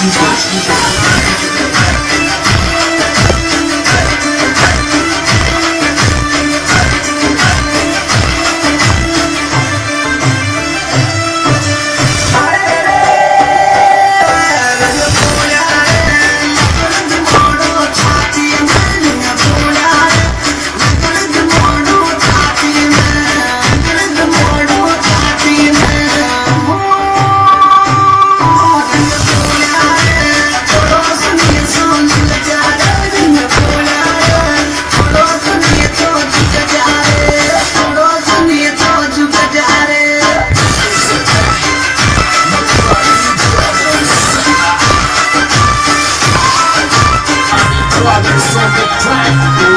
清楚了清楚了 Drugs on the track, boy.